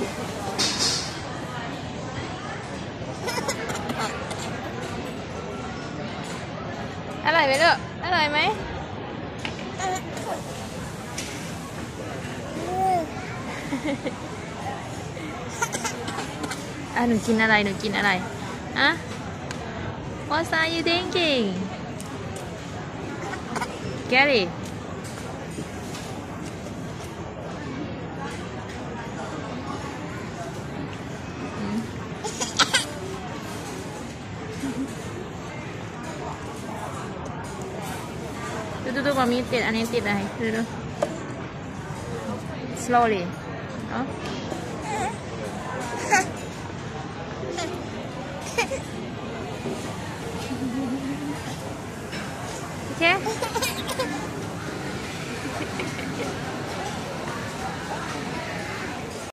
อร่อยไหมลูก อร่อยไหมอ่ะหนูกินอะไร หนูกินอะไรอะ What are you thinking? Get it? tu tu tu committed unintended dah. Tu tu slowly oh huh? okay.